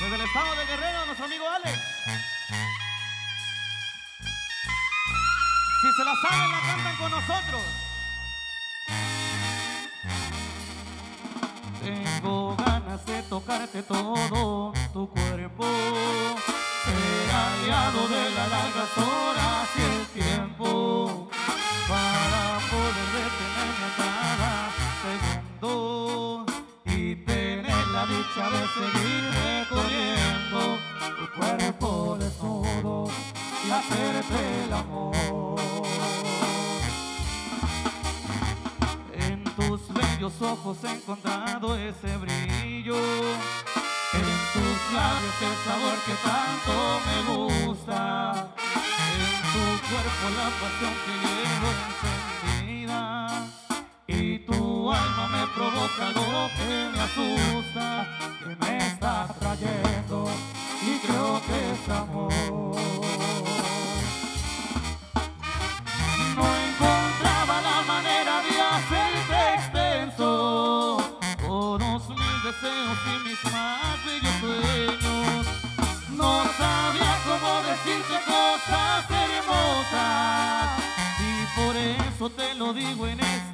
Desde el estado de Guerrero, nuestro amigo Alex. Si se la saben, la cantan con nosotros. Tengo ganas de tocarte todo tu cuerpo. Ser aliado de las largas horas dicha de seguir recorriendo tu cuerpo desnudo y hacerte el amor. En tus bellos ojos he encontrado ese brillo. En tus labios el sabor que tanto me gusta. En tu cuerpo la pasión que llevo. Provoca algo que me asusta, que me está atrayendo y creo que es amor. No encontraba la manera de hacerte extenso todos mis deseos y mis más bellos sueños. No sabía cómo decirte cosas hermosas y por eso te lo digo en esta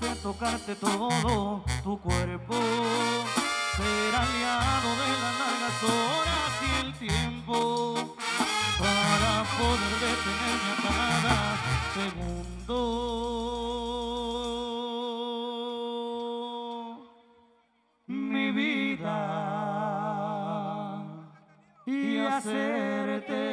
de tocarte todo tu cuerpo, ser aliado de las largas horas y el tiempo, para poder detenerme a cada segundo. Mi vida y hacerte